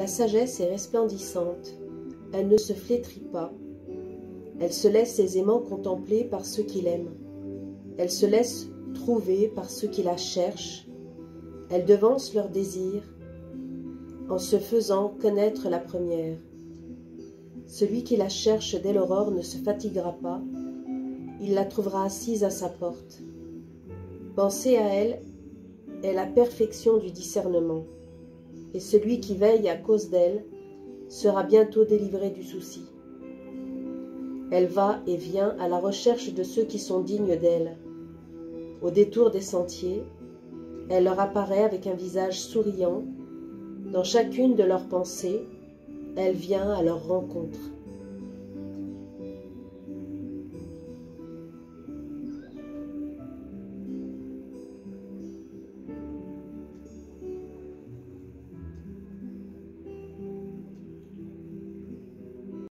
La sagesse est resplendissante, elle ne se flétrit pas, elle se laisse aisément contempler par ceux qui l'aiment, elle se laisse trouver par ceux qui la cherchent, elle devance leurs désirs en se faisant connaître la première. Celui qui la cherche dès l'aurore ne se fatiguera pas, il la trouvera assise à sa porte. Penser à elle est la perfection du discernement, et celui qui veille à cause d'elle sera bientôt délivré du souci. Elle va et vient à la recherche de ceux qui sont dignes d'elle. Au détour des sentiers, elle leur apparaît avec un visage souriant. Dans chacune de leurs pensées, elle vient à leur rencontre.